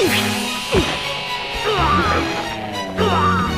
うわ